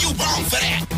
you wrong for that.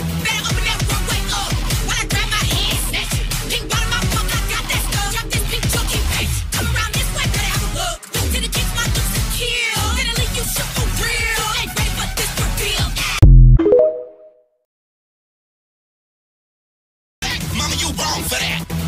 down for that.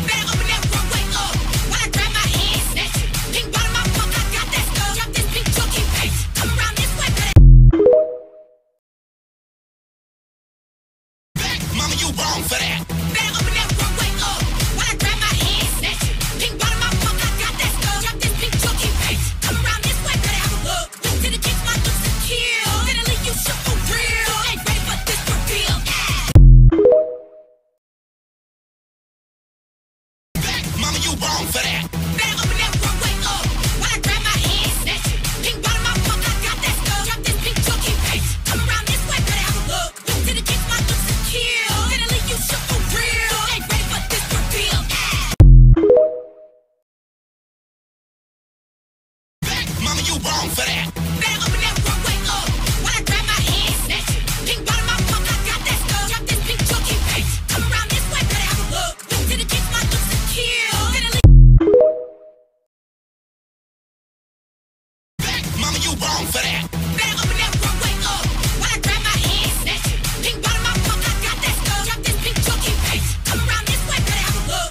you for that. Better open that up I grab my hand, snatch it. Pink bottom, my I got that stuff. Drop this pink chunky face. Come around this way, better have a look.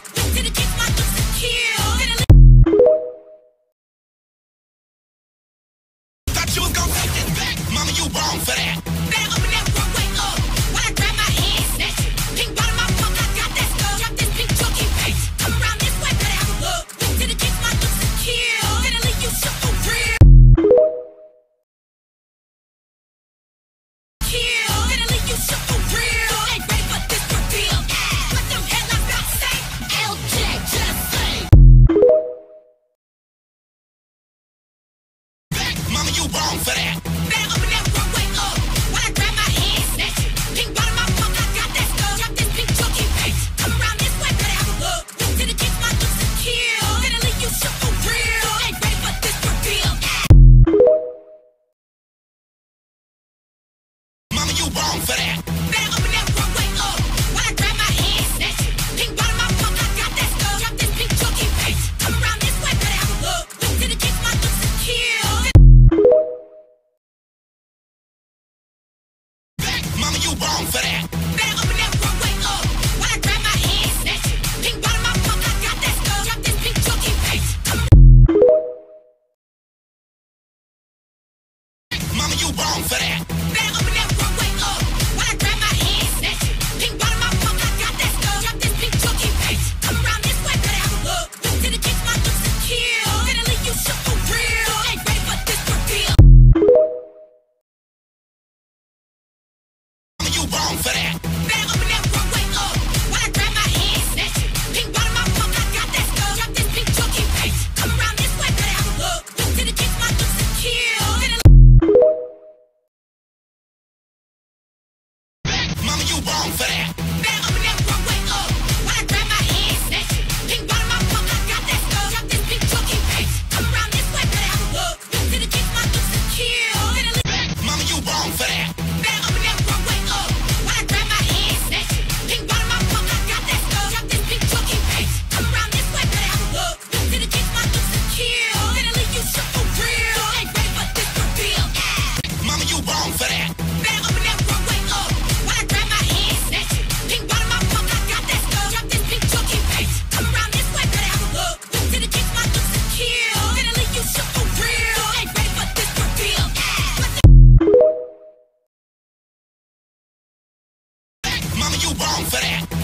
My looks kill. You gonna this back, mama, you wrong for that. wrong for that. you wrong for that.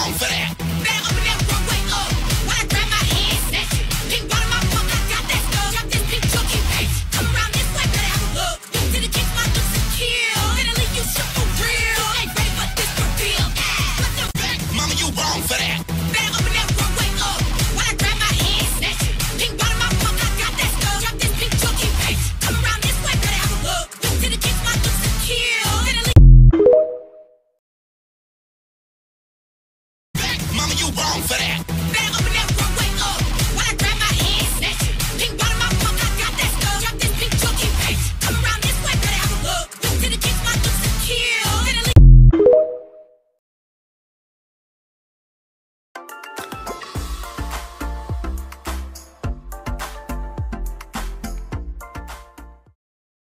life.